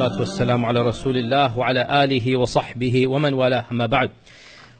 salatu wassalamu ala rasulillah wa ala alihi wa sahbihi wa man wala amma ba'd.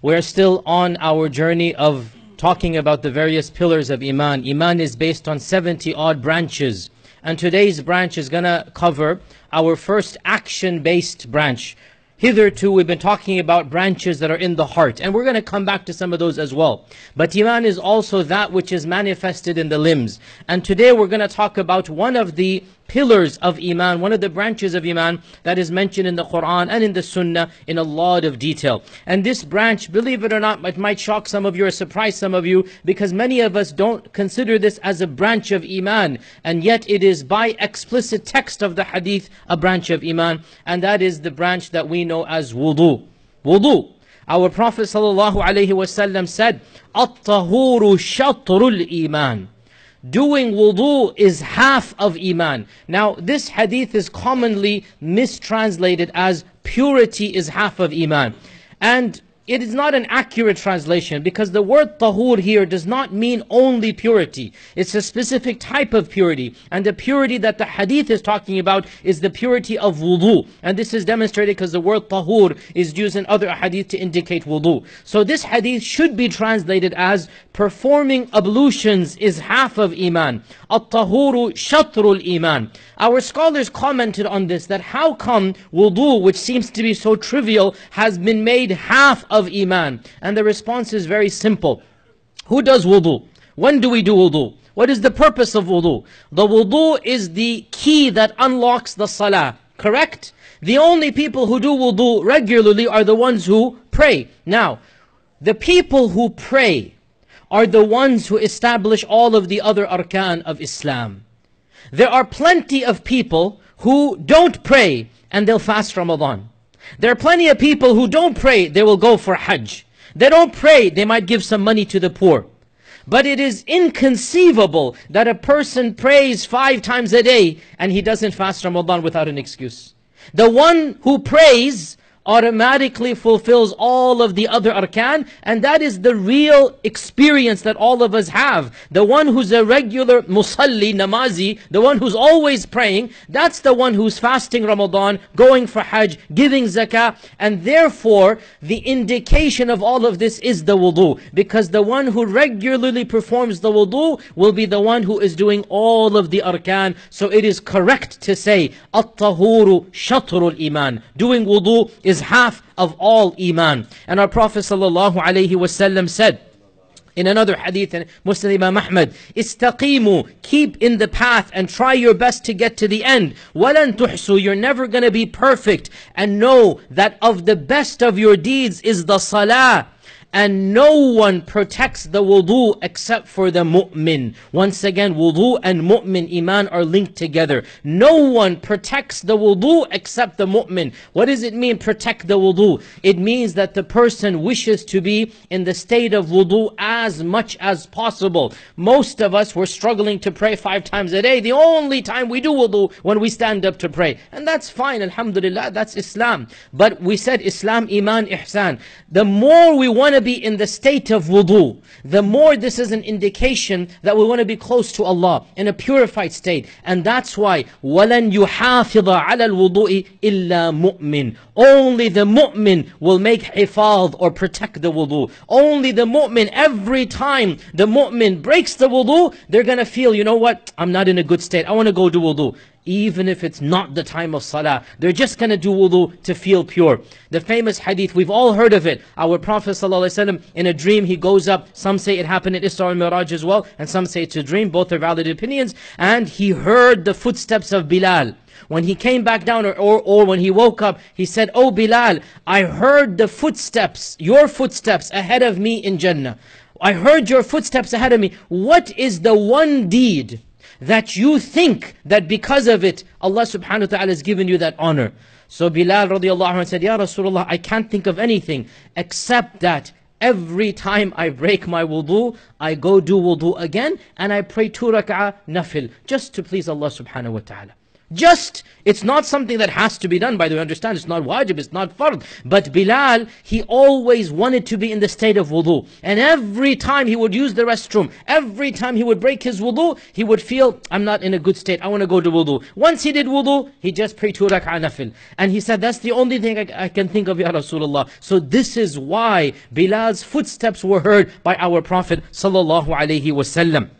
We are still on our journey of talking about the various pillars of Iman. Iman is based on 70 odd branches. And today's branch is going to cover our first action-based branch. Hitherto we've been talking about branches that are in the heart. And we're going to come back to some of those as well. But Iman is also that which is manifested in the limbs. And today we're going to talk about one of the pillars of Iman, one of the branches of Iman that is mentioned in the Quran and in the Sunnah in a lot of detail. And this branch, believe it or not, it might shock some of you or surprise some of you because many of us don't consider this as a branch of Iman. And yet it is by explicit text of the hadith a branch of Iman. And that is the branch that we know as wudu. Wudu. Our Prophet ﷺ said, الطهور شطر الإيمان Doing wudu is half of iman. Now, this hadith is commonly mistranslated as purity is half of iman. And it is not an accurate translation because the word tahur here does not mean only purity. It's a specific type of purity. And the purity that the hadith is talking about is the purity of wudu. And this is demonstrated because the word tahur is used in other hadith to indicate wudu. So this hadith should be translated as performing ablutions is half of iman. At-tahuru shatrul iman. Our scholars commented on this that how come wudu, which seems to be so trivial, has been made half of Iman? And the response is very simple. Who does wudu? When do we do wudu? What is the purpose of wudu? The wudu is the key that unlocks the salah, correct? The only people who do wudu regularly are the ones who pray. Now, the people who pray are the ones who establish all of the other arkan of Islam. There are plenty of people who don't pray and they'll fast Ramadan. There are plenty of people who don't pray, they will go for Hajj. They don't pray, they might give some money to the poor. But it is inconceivable that a person prays five times a day and he doesn't fast Ramadan without an excuse. The one who prays automatically fulfills all of the other arkan and that is the real experience that all of us have. The one who's a regular musalli, namazi, the one who's always praying, that's the one who's fasting Ramadan, going for hajj, giving zakah and therefore the indication of all of this is the wudu because the one who regularly performs the wudu will be the one who is doing all of the arkan. So it is correct to say, at-tahuru shatrul iman. Doing wudu is half of all iman. And our Prophet ﷺ said, in another hadith in Muslim Imam Ahmad, istaqimu, keep in the path and try your best to get to the end. Walan tuhsu, you're never going to be perfect. And know that of the best of your deeds is the salah and no one protects the wudu except for the mu'min. Once again, wudu and mu'min, iman are linked together. No one protects the wudu except the mu'min. What does it mean, protect the wudu? It means that the person wishes to be in the state of wudu as much as possible. Most of us, were struggling to pray five times a day. The only time we do wudu when we stand up to pray. And that's fine, alhamdulillah, that's Islam. But we said Islam, iman, ihsan. The more we want to be in the state of wudu, the more this is an indication that we want to be close to Allah in a purified state. And that's why وَلَنْ يُحَافِظَ عَلَى الْوُضُوءِ إِلَّا مُؤْمِنٌ Only the mu'min will make hifadh or protect the wudu. Only the mu'min, every time the mu'min breaks the wudu, they're going to feel, you know what, I'm not in a good state, I want to go do wudu even if it's not the time of salah. They're just going to do wudu to feel pure. The famous hadith, we've all heard of it. Our Prophet ﷺ, in a dream, he goes up. Some say it happened in Isra al-Miraj as well, and some say it's a dream. Both are valid opinions. And he heard the footsteps of Bilal. When he came back down or, or, or when he woke up, he said, Oh Bilal, I heard the footsteps, your footsteps ahead of me in Jannah. I heard your footsteps ahead of me. What is the one deed that you think that because of it, Allah subhanahu wa ta'ala has given you that honor. So Bilal radiallahu anhu said, Ya Rasulullah, I can't think of anything except that every time I break my wudu, I go do wudu again and I pray two rak'ah nafil, just to please Allah subhanahu wa ta'ala. Just, it's not something that has to be done, by the way, understand, it's not wajib, it's not fard. But Bilal, he always wanted to be in the state of wudu. And every time he would use the restroom, every time he would break his wudu, he would feel, I'm not in a good state, I want to go to wudu. Once he did wudu, he just prayed two rak'ah nafil. And he said, that's the only thing I, I can think of, Ya Rasulullah. So this is why Bilal's footsteps were heard by our Prophet sallallahu alaihi wasallam.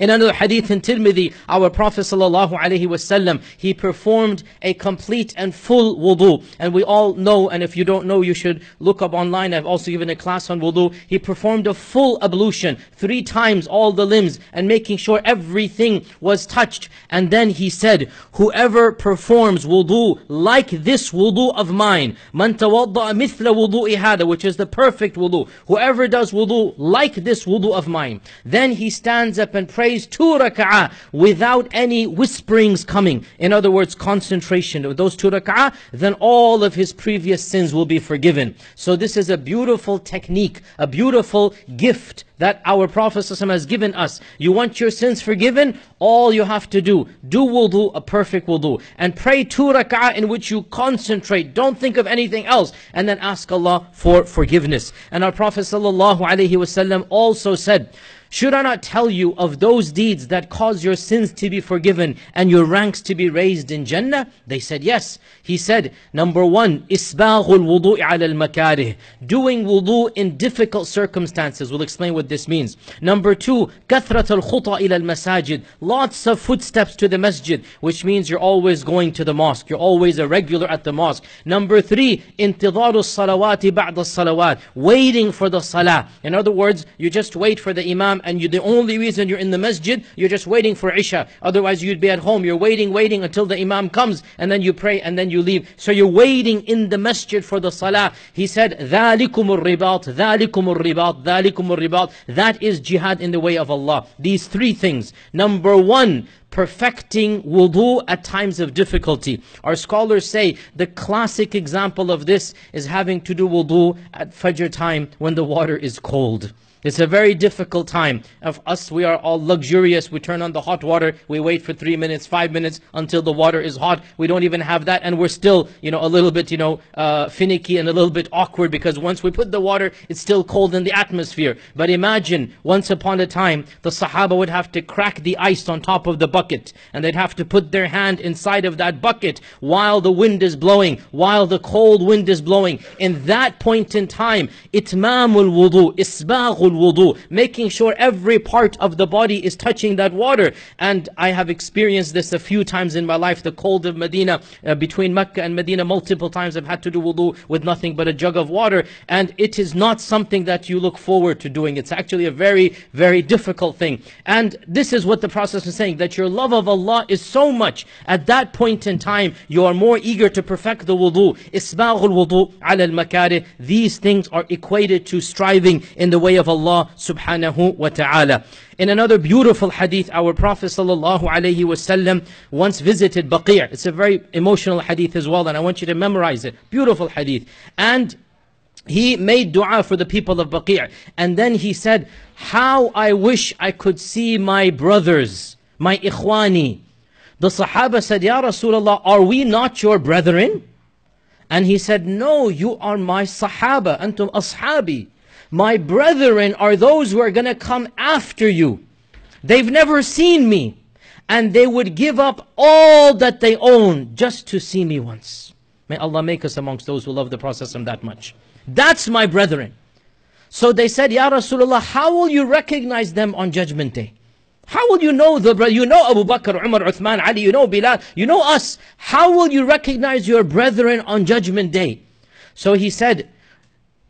In another hadith in Tirmidhi, our Prophet ﷺ, he performed a complete and full wudu. And we all know, and if you don't know, you should look up online. I've also given a class on wudu. He performed a full ablution, three times all the limbs, and making sure everything was touched. And then he said, whoever performs wudu like this wudu of mine, man mithla wudu'i hada, which is the perfect wudu. Whoever does wudu like this wudu of mine, then he stands up and prays prays two rak'ah without any whisperings coming. In other words, concentration. With those two rak'ah, then all of his previous sins will be forgiven. So this is a beautiful technique, a beautiful gift that our Prophet has given us. You want your sins forgiven? All you have to do, do wudu, a perfect wudu. And pray two rak'ah in which you concentrate. Don't think of anything else. And then ask Allah for forgiveness. And our Prophet ﷺ also said, should I not tell you of those deeds that cause your sins to be forgiven and your ranks to be raised in Jannah? They said yes. He said, number one, إِسْبَاغُ الْوُضُوءِ عَلَى الْمَكَارِهِ Doing wudu in difficult circumstances. We'll explain what this means. Number two, كَثْرَةَ الْخُطَى إِلَى الْمَسَاجِد Lots of footsteps to the masjid, which means you're always going to the mosque. You're always a regular at the mosque. Number three, انتظار الصلوات بعد الصلوات Waiting for the salah. In other words, you just wait for the imam and you, the only reason you're in the masjid, you're just waiting for Isha. Otherwise you'd be at home. You're waiting, waiting until the Imam comes and then you pray and then you leave. So you're waiting in the masjid for the salah. He said, ذَلِكُمُ الرِّبَاطِ ذَلِكُمُ الرِّبَاطِ ذَلِكُمُ الرِّبَاطِ That is jihad in the way of Allah. These three things. Number one, perfecting wudu at times of difficulty. Our scholars say the classic example of this is having to do wudu at Fajr time when the water is cold. It's a very difficult time. Of us, we are all luxurious. We turn on the hot water. We wait for three minutes, five minutes until the water is hot. We don't even have that, and we're still, you know, a little bit, you know, uh, finicky and a little bit awkward because once we put the water, it's still cold in the atmosphere. But imagine, once upon a time, the Sahaba would have to crack the ice on top of the bucket, and they'd have to put their hand inside of that bucket while the wind is blowing, while the cold wind is blowing. In that point in time, itmamul wudu, isbaghul wudu, making sure every part of the body is touching that water. And I have experienced this a few times in my life, the cold of Medina, uh, between Mecca and Medina, multiple times I've had to do wudu with nothing but a jug of water. And it is not something that you look forward to doing. It's actually a very, very difficult thing. And this is what the Prophet is saying, that your love of Allah is so much. At that point in time, you are more eager to perfect the wudu. Isbaghul wudu ala al These things are equated to striving in the way of Allah Allah subhanahu wa ta'ala. In another beautiful hadith, our Prophet sallallahu alayhi wasallam once visited Baqi'. It's a very emotional hadith as well, and I want you to memorize it. Beautiful hadith. And he made dua for the people of Baqi'. And then he said, How I wish I could see my brothers, my ikhwani. The Sahaba said, Ya Rasulullah, are we not your brethren? And he said, No, you are my Sahaba, antum ashabi. My brethren are those who are going to come after you. They've never seen me. And they would give up all that they own just to see me once. May Allah make us amongst those who love the Prophet that much. That's my brethren. So they said, Ya Rasulullah, how will you recognize them on Judgment Day? How will you know the you know Abu Bakr, Umar, Uthman, Ali, you know Bilal, you know us. How will you recognize your brethren on Judgment Day? So he said,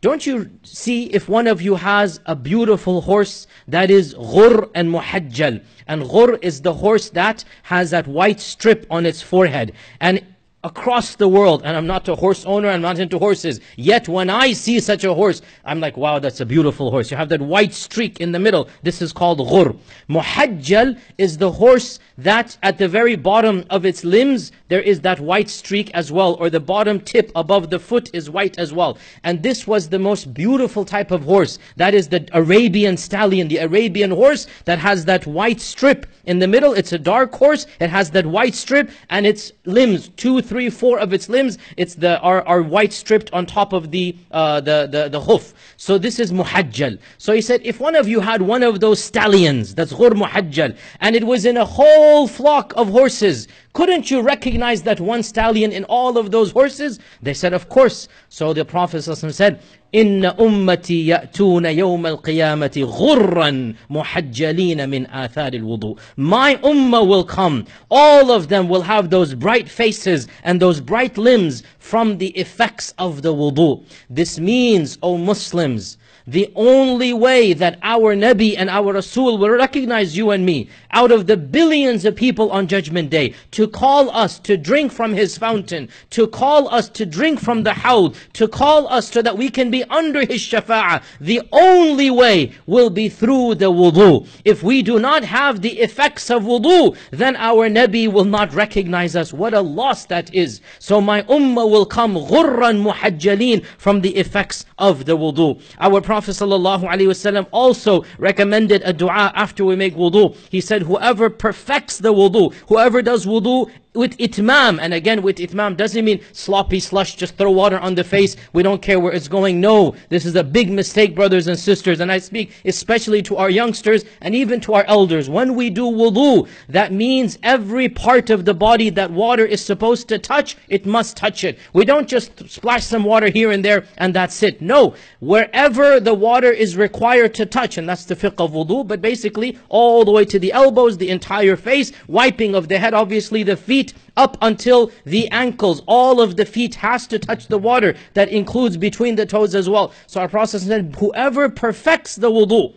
don't you see if one of you has a beautiful horse that is ghur and muhajjal. And ghur is the horse that has that white strip on its forehead. And across the world. And I'm not a horse owner, I'm not into horses. Yet when I see such a horse, I'm like, wow, that's a beautiful horse. You have that white streak in the middle. This is called ghur. Muhajjal is the horse that at the very bottom of its limbs, there is that white streak as well, or the bottom tip above the foot is white as well. And this was the most beautiful type of horse. That is the Arabian stallion, the Arabian horse that has that white strip in the middle. It's a dark horse. It has that white strip and its limbs, two, three, four of its limbs, it's the are, are white stripped on top of the uh, the the the hoof. So this is muhajjal. So he said, if one of you had one of those stallions, that's ghur muhajjal, and it was in a whole flock of horses, couldn't you recognize that one stallion in all of those horses? They said, of course. So the Prophet said, إن أمتي يأتون يوم القيامة غرا محجلين من آثار الوضوء. My ummah will come. All of them will have those bright faces and those bright limbs from the effects of the wudu. This means, O Muslims, the only way that our Nabi and our Rasul will recognize you and me out of the billions of people on Judgment Day to call us to drink from His fountain, to call us to drink from the hawd, to call us so that we can be under His shafa'ah. The only way will be through the wudu. If we do not have the effects of wudu, then our Nabi will not recognize us. What a loss that is. So my ummah will come ghurran muhajjalin from the effects of the wudu. Our Prophet ﷺ also recommended a dua after we make wudu. He said, whoever perfects the wudu, whoever does wudu with itmam, and again with itmam doesn't mean sloppy slush, just throw water on the face, we don't care where it's going. No, this is a big mistake, brothers and sisters, and I speak especially to our youngsters and even to our elders. When we do wudu, that means every part of the body that water is supposed to touch, it must touch it. We don't just splash some water here and there and that's it. No, wherever the water is required to touch, and that's the fiqh of wudu, but basically all the way to the elbows, the entire face, wiping of the head, obviously the feet, up until the ankles. All of the feet has to touch the water. That includes between the toes as well. So our Prophet said, whoever perfects the wudu,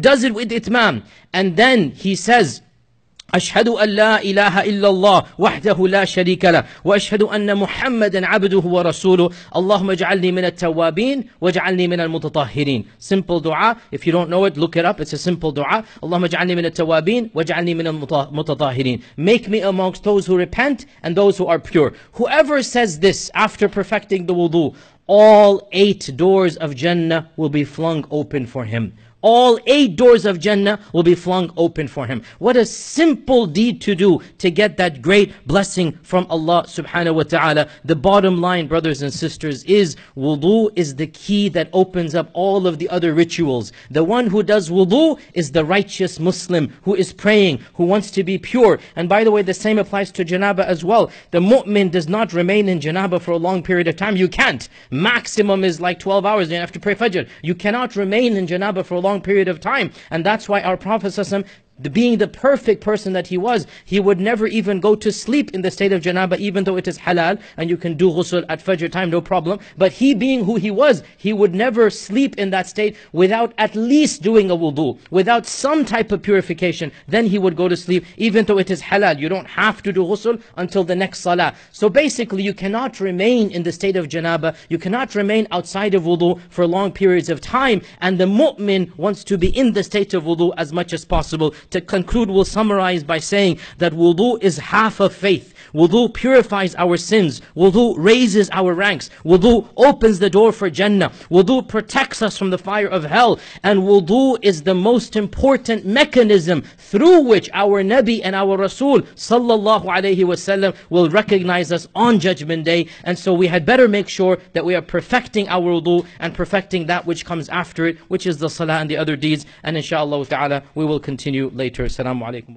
does it with itmam, and then he says, أشهد أن لا إله إلا الله وحده لا شريك له وأشهد أن محمدا عبده ورسوله. اللهم اجعلني من التوابين واجعلني من المتطهرين. Simple dua. If you don't know it look it up. It's a simple dua. اللهم اجعلني من التوابين واجعلني من المتطهرين make me amongst those who repent and those who are pure. Whoever says this after perfecting the wudu all eight doors of Jannah will be flung open for him all eight doors of Jannah will be flung open for him. What a simple deed to do to get that great blessing from Allah subhanahu wa ta'ala. The bottom line, brothers and sisters, is wudu is the key that opens up all of the other rituals. The one who does wudu is the righteous Muslim who is praying, who wants to be pure. And by the way, the same applies to janaba as well. The mu'min does not remain in janaba for a long period of time. You can't. Maximum is like 12 hours. You have to pray fajr. You cannot remain in janaba for a long long period of time. And that's why our Prophet the, being the perfect person that he was, he would never even go to sleep in the state of janaba, even though it is halal, and you can do ghusl at fajr time, no problem. But he being who he was, he would never sleep in that state without at least doing a wudu, without some type of purification. Then he would go to sleep, even though it is halal. You don't have to do ghusl until the next salah. So basically, you cannot remain in the state of janaba, you cannot remain outside of wudu for long periods of time, and the mu'min wants to be in the state of wudu as much as possible to conclude, we'll summarize by saying that wudu is half of faith. Wudu purifies our sins. Wudu raises our ranks. Wudu opens the door for Jannah. Wudu protects us from the fire of hell. And wudu is the most important mechanism through which our Nabi and our Rasul sallallahu alayhi wasallam will recognize us on Judgment Day. And so we had better make sure that we are perfecting our wudu and perfecting that which comes after it, which is the salah and the other deeds. And inshallah ta'ala, we will continue later. Assalamu alaikum